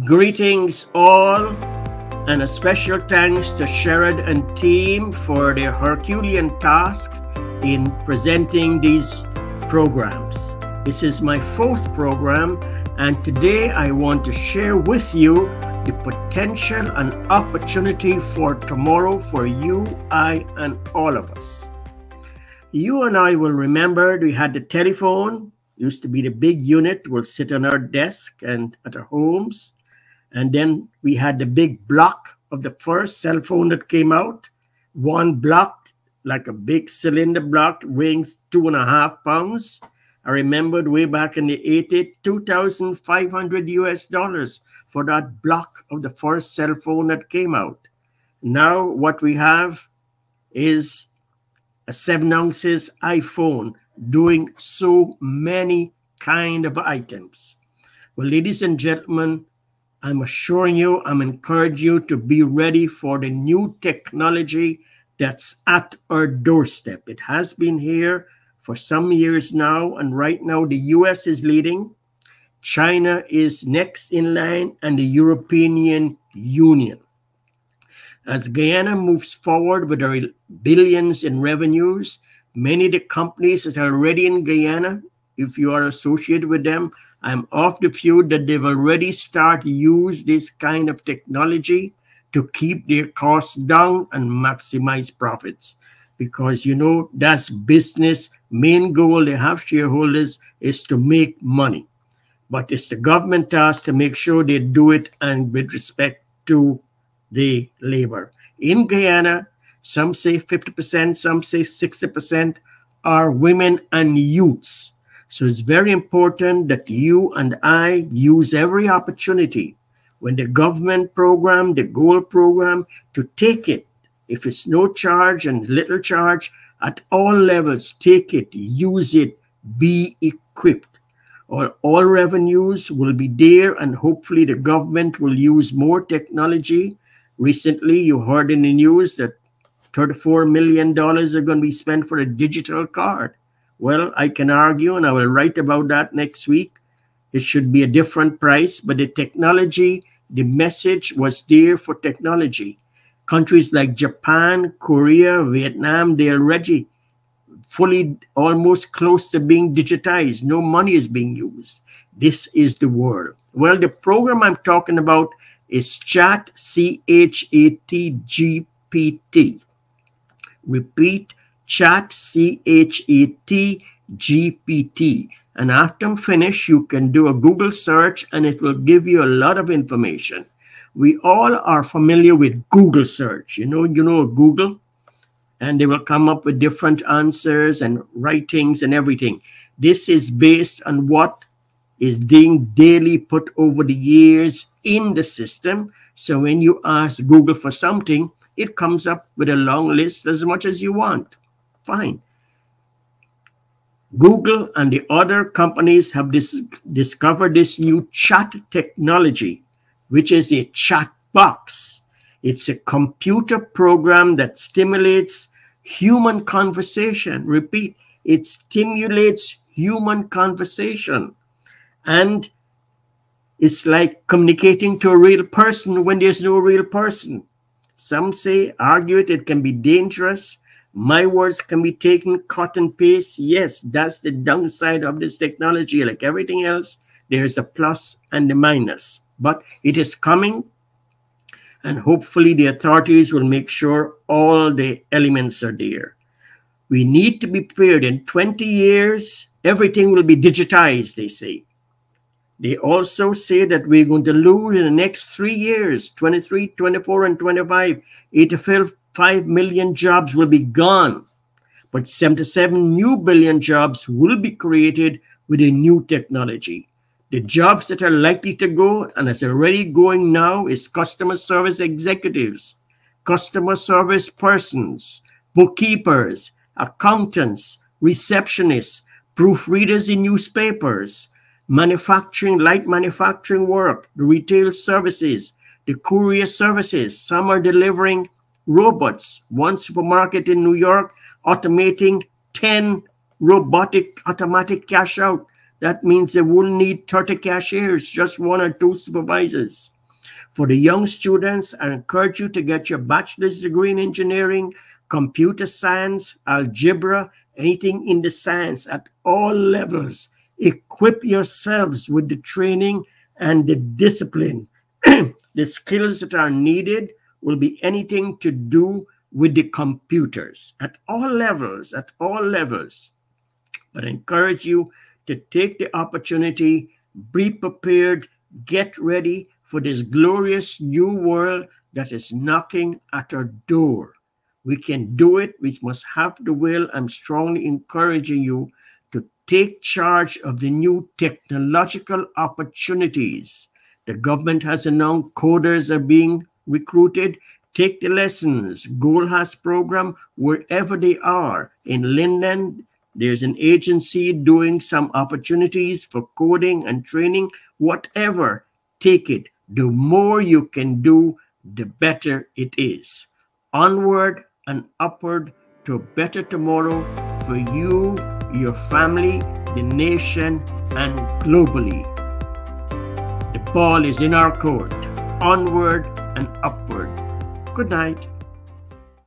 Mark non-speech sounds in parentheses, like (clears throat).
Greetings all, and a special thanks to Sherrod and team for their Herculean tasks in presenting these programs. This is my fourth program, and today I want to share with you the potential and opportunity for tomorrow for you, I, and all of us. You and I will remember we had the telephone, used to be the big unit, will sit on our desk and at our homes and then we had the big block of the first cell phone that came out. One block, like a big cylinder block, weighing two and a half pounds. I remembered way back in the 80s, 2,500 US dollars for that block of the first cell phone that came out. Now, what we have is a seven ounces iPhone doing so many kind of items. Well, ladies and gentlemen, I'm assuring you, I'm encouraging you to be ready for the new technology that's at our doorstep. It has been here for some years now, and right now the US is leading, China is next in line, and the European Union. As Guyana moves forward with their billions in revenues, many of the companies are already in Guyana, if you are associated with them, I'm of the view that they've already started to use this kind of technology to keep their costs down and maximize profits. Because you know that's business main goal they have shareholders is to make money. But it's the government task to make sure they do it and with respect to the labor. In Guyana, some say 50%, some say 60% are women and youths. So it's very important that you and I use every opportunity when the government program, the goal program, to take it. If it's no charge and little charge, at all levels, take it, use it, be equipped. All, all revenues will be there, and hopefully, the government will use more technology. Recently, you heard in the news that $34 million are going to be spent for a digital card. Well, I can argue, and I will write about that next week. It should be a different price, but the technology, the message was there for technology. Countries like Japan, Korea, Vietnam, they are already fully almost close to being digitized. No money is being used. This is the world. Well, the program I'm talking about is Chat C H A T G P T. Repeat chat C-H-A-T GPT. And after I'm finished, you can do a Google search and it will give you a lot of information. We all are familiar with Google search. You know, you know Google, and they will come up with different answers and writings and everything. This is based on what is being daily put over the years in the system. So when you ask Google for something, it comes up with a long list as much as you want. Fine. Google and the other companies have dis discovered this new chat technology, which is a chat box. It's a computer program that stimulates human conversation. Repeat, it stimulates human conversation. And it's like communicating to a real person when there's no real person. Some say, argue it, it can be dangerous. My words can be taken cut and paste. Yes, that's the downside of this technology. Like everything else, there's a plus and a minus. But it is coming, and hopefully the authorities will make sure all the elements are there. We need to be prepared. In 20 years, everything will be digitized, they say. They also say that we're going to lose in the next three years 23, 24, and 25 85 5 million jobs will be gone, but 77 new billion jobs will be created with a new technology. The jobs that are likely to go, and is already going now, is customer service executives, customer service persons, bookkeepers, accountants, receptionists, proofreaders in newspapers, manufacturing, light manufacturing work, the retail services, the courier services. Some are delivering robots. One supermarket in New York automating 10 robotic automatic cash out. That means they wouldn't need 30 cashiers, just one or two supervisors. For the young students, I encourage you to get your bachelor's degree in engineering, computer science, algebra, anything in the science at all levels. Equip yourselves with the training and the discipline. (clears throat) the skills that are needed will be anything to do with the computers at all levels, at all levels. But I encourage you to take the opportunity, be prepared, get ready for this glorious new world that is knocking at our door. We can do it. We must have the will. I'm strongly encouraging you to take charge of the new technological opportunities. The government has announced coders are being recruited. Take the lessons. Goal has program wherever they are. In Linden, there's an agency doing some opportunities for coding and training. Whatever, take it. The more you can do, the better it is. Onward and upward to a better tomorrow for you, your family, the nation, and globally. The ball is in our court. Onward and upward. Good night.